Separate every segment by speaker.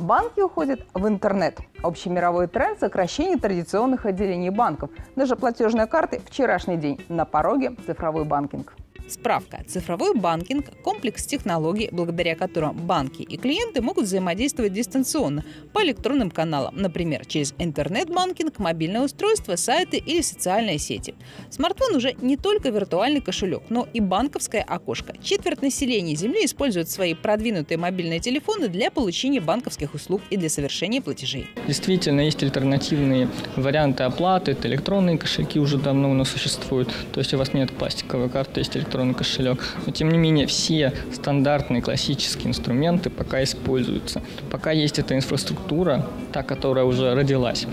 Speaker 1: Банки уходят в интернет. Общемировой тренд сокращения традиционных отделений банков. Даже платежные карты вчерашний день на пороге цифровой банкинг.
Speaker 2: Справка. Цифровой банкинг – комплекс технологий, благодаря которым банки и клиенты могут взаимодействовать дистанционно по электронным каналам, например, через интернет-банкинг, мобильное устройство, сайты или социальные сети. Смартфон уже не только виртуальный кошелек, но и банковское окошко. Четверть населения Земли используют свои продвинутые мобильные телефоны для получения банковских услуг и для совершения платежей.
Speaker 3: Действительно, есть альтернативные варианты оплаты. Это электронные кошельки уже давно у нас существуют. То есть у вас нет пластиковой карты, есть электронные электронный кошелек. Но тем не менее все стандартные классические инструменты пока используются. Пока есть эта инфраструктура, та, которая уже родилась.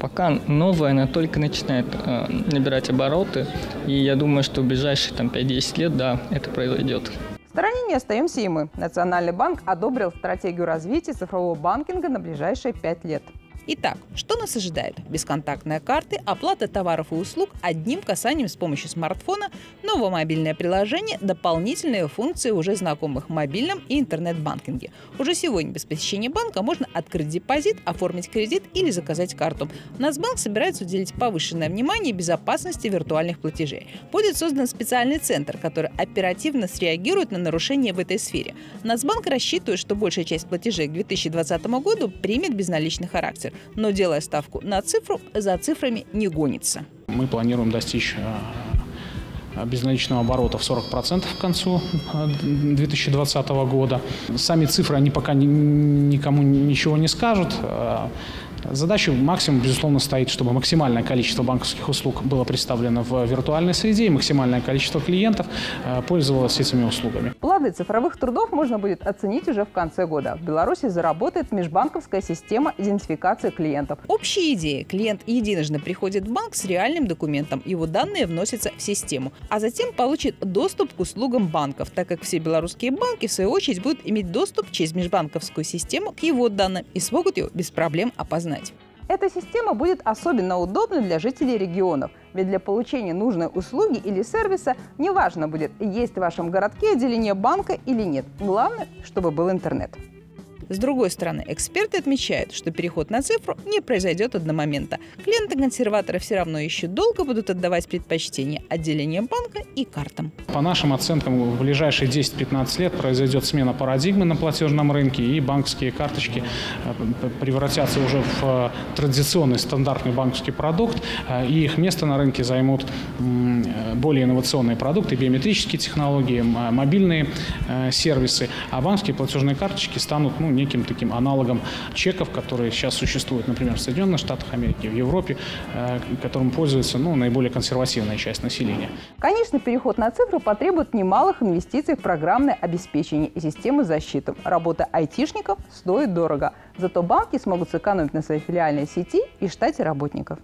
Speaker 3: Пока новая, она только начинает э, набирать обороты. И я думаю, что в ближайшие там, 5-10 лет, да, это произойдет.
Speaker 1: В стороне не остаемся и мы. Национальный банк одобрил стратегию развития цифрового банкинга на ближайшие пять лет.
Speaker 2: Итак, что нас ожидает? Бесконтактная карта, оплата товаров и услуг одним касанием с помощью смартфона, новое мобильное приложение, дополнительные функции уже знакомых в мобильном и интернет-банкинге. Уже сегодня без посещения банка можно открыть депозит, оформить кредит или заказать карту. Нацбанк собирается уделить повышенное внимание безопасности виртуальных платежей. Будет создан специальный центр, который оперативно среагирует на нарушения в этой сфере. Нацбанк рассчитывает, что большая часть платежей к 2020 году примет безналичный характер но делая ставку на цифру, за цифрами не гонится.
Speaker 4: Мы планируем достичь э, безналичного оборота в 40% к концу 2020 э, года. Сами цифры, они пока никому ничего не скажут. Задача максимум, безусловно, стоит, чтобы максимальное количество банковских услуг было представлено в виртуальной среде и максимальное количество клиентов э, пользовалось этими услугами.
Speaker 1: Плоды цифровых трудов можно будет оценить уже в конце года. В Беларуси заработает межбанковская система идентификации клиентов.
Speaker 2: Общая идея. Клиент единожды приходит в банк с реальным документом. Его данные вносятся в систему, а затем получит доступ к услугам банков, так как все белорусские банки, в свою очередь, будут иметь доступ через межбанковскую систему к его данным и смогут его без проблем опознать узнать.
Speaker 1: Эта система будет особенно удобна для жителей регионов, ведь для получения нужной услуги или сервиса неважно будет, есть в вашем городке отделение банка или нет. Главное, чтобы был интернет.
Speaker 2: С другой стороны, эксперты отмечают, что переход на цифру не произойдет одномоментно. Клиенты-консерваторы все равно еще долго будут отдавать предпочтение отделениям банка и картам.
Speaker 4: По нашим оценкам, в ближайшие 10-15 лет произойдет смена парадигмы на платежном рынке, и банковские карточки э, превратятся уже в э, традиционный стандартный банковский продукт, э, и их место на рынке займут более инновационные продукты, биометрические технологии, мобильные сервисы, а банковские платежные карточки станут ну, неким таким аналогом чеков, которые сейчас существуют, например, в Соединенных Штатах Америки, в Европе, э, которым пользуется ну, наиболее консервативная часть населения.
Speaker 1: Конечно, переход на цифру потребует немалых инвестиций в программное обеспечение и системы защиты. Работа айтишников стоит дорого. Зато банки смогут сэкономить на своей филиальной сети и штате работников.